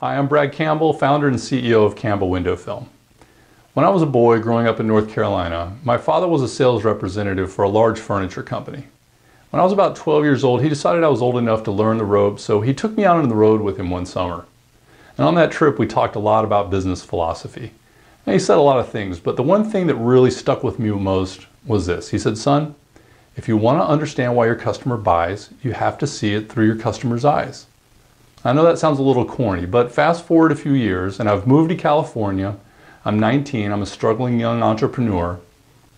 Hi, I'm Brad Campbell, founder and CEO of Campbell Window Film. When I was a boy growing up in North Carolina, my father was a sales representative for a large furniture company. When I was about 12 years old, he decided I was old enough to learn the ropes, so he took me out on the road with him one summer. And on that trip, we talked a lot about business philosophy. And he said a lot of things, but the one thing that really stuck with me most was this. He said, son, if you want to understand why your customer buys, you have to see it through your customer's eyes. I know that sounds a little corny, but fast forward a few years and I've moved to California. I'm 19, I'm a struggling young entrepreneur.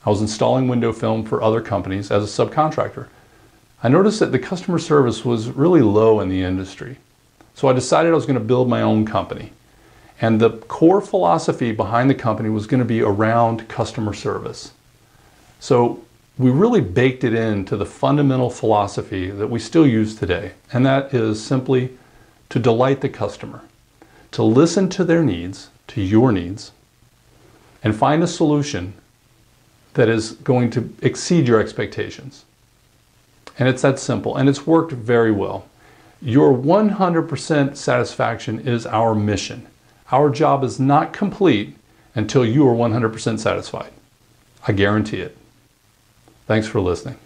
I was installing window film for other companies as a subcontractor. I noticed that the customer service was really low in the industry. So I decided I was going to build my own company. And the core philosophy behind the company was going to be around customer service. So we really baked it into the fundamental philosophy that we still use today, and that is simply to delight the customer, to listen to their needs, to your needs, and find a solution that is going to exceed your expectations. And it's that simple, and it's worked very well. Your 100% satisfaction is our mission. Our job is not complete until you are 100% satisfied. I guarantee it. Thanks for listening.